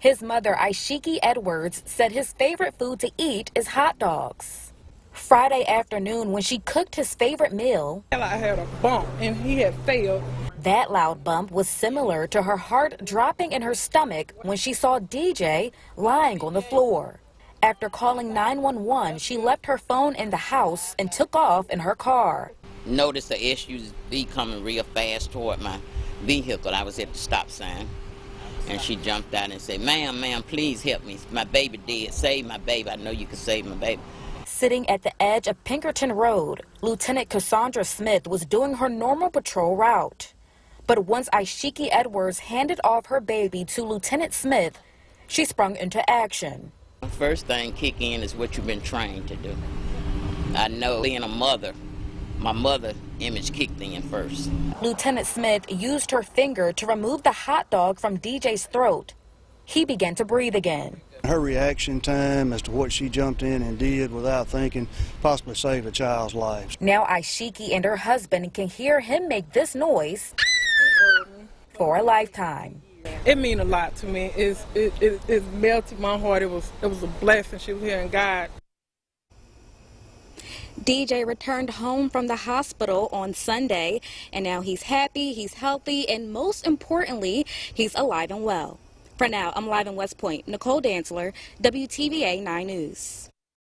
His mother, Aishiki Edwards, said his favorite food to eat is hot dogs. Friday afternoon, when she cooked his favorite meal, I had a bump and he had failed. that loud bump was similar to her heart dropping in her stomach when she saw DJ lying on the floor. After calling 911, she left her phone in the house and took off in her car. Noticed the SUV coming real fast toward my vehicle. I was at the stop sign. And she jumped out and said, Ma'am, ma'am, please help me. My baby dead. Save my baby. I know you can save my baby. Sitting at the edge of Pinkerton Road, Lieutenant Cassondra Smith was doing her normal patrol route. But once Aishiki Edwards handed off her baby to Lieutenant Smith, she sprung into action. First thing kick in is what you've been trained to do. I know being a mother, my mother image kicked in first. Lieutenant Smith used her finger to remove the hot dog from DJ's throat. He began to breathe again. Her reaction time as to what she jumped in and did without thinking possibly saved a child's life. Now Aishiki and her husband can hear him make this noise for a lifetime. It mean a lot to me. It's, it, it, it melted my heart. It was, it was a blessing. She was hearing God. DJ returned home from the hospital on Sunday, and now he's happy, he's healthy, and most importantly, he's alive and well. For now, I'm live in West Point. Nicole Dantzler, WTVA 9 News.